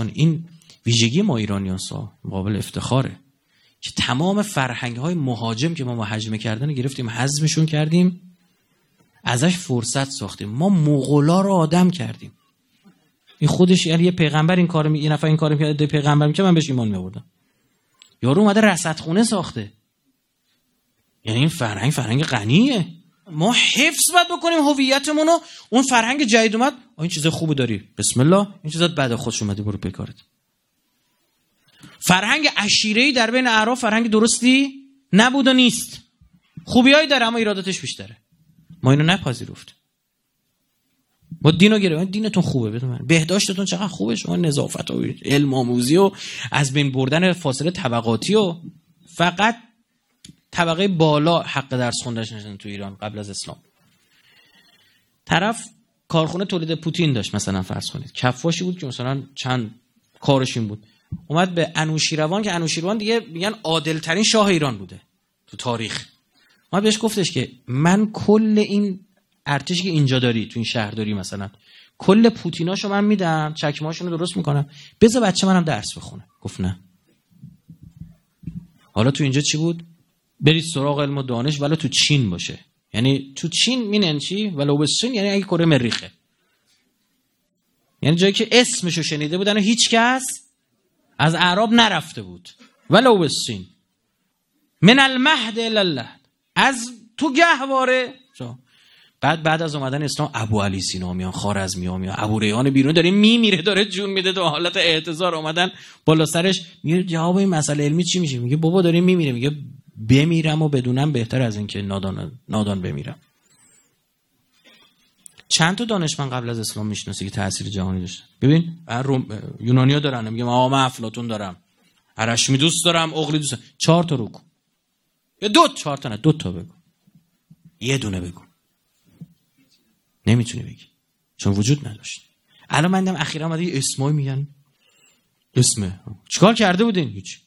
این ویژگی ما ایرانیان سا مقابل افتخاره که تمام فرهنگ های مهاجم که ما مهاجمه کردن گرفتیم حزمشون کردیم ازش فرصت ساختیم. ما مغولا رو آدم کردیم. این خودش یعنی یه پیغمبر این کارو می... یه نفر این کارو می‌کرد پیغمبر که من بهش ایمان میوردم یارو اومده رصدخونه ساخته. یعنی این فرهنگ فرهنگ غنیه. ما حفظ باید بکنیم هویتمون رو اون فرهنگ جدید اومد. این چیز خوبی داری. بسم الله. این چیزات بعد خودش اومدی برو بکارت فرهنگ ای در بین اعراف فرهنگ درستی نبود و نیست. خوبیایی داره اما ایراداتش بیشتره. ما اینو نپذیرفت. ما دینو گرفتیم. دینتون خوبه بدون بهداشتتون چقدر خوبه. شما نظافت و علم آموزی و از بین بردن فاصله طبقاتی و فقط طبقه بالا حق درس خوندنش نشدن تو ایران قبل از اسلام. طرف کارخونه تولید پوتین داشت مثلا فرض کنید. کفاشی بود که مثلا چند کارش این بود. اومد به انوشیروان که انوشیروان دیگه میگن عادل ترین شاه ایران بوده تو تاریخ. ما بهش گفتش که من کل این ارتشی که اینجا داری تو این شهرداری مثلا کل پوتیناشو من میدم چکمهاشونو درست می‌کنم. بذار بچه منم درس بخونه گفت نه. حالا تو اینجا چی بود؟ برید سراغ علم و دانش ولی تو چین باشه. یعنی تو چین مینن چی؟ ولو به چین یعنی اگه کره مریخه. یعنی جایی که اسمشو شنیده بودن و هیچ کس از اعراب نرفته بود. ولو به من المهد الله. از تو گهواره. بعد بعد از اومدن اسلام ابو علی سینا میان خارزمی میان ابو ریان بیرون داره میمیره داره جون میده تو حالت اعتذار اومدن بالا سرش. میگه جواب این مسئله علمی چی میشه؟ میگه بابا داره میمیره میگه بمیرم و بدونم بهتر از اینکه نادان نادان بمیرم. چند تا دانشمند قبل از اسلام می‌شناسی که تاثیر جهانی داشت ببین یونانیا دارن میگه ما من افلاطون دارم. ارشمی دوست دارم اغلی دوست دارم. چهار تا رو کن دو چهار تا نه دو تا بگو. یه دونه بگو. نمی‌تونی بگی. چون وجود نداشت. الان من دم اخیرا آمده اسمای میگن. اسمه چیکار کرده بودین؟ هیچ.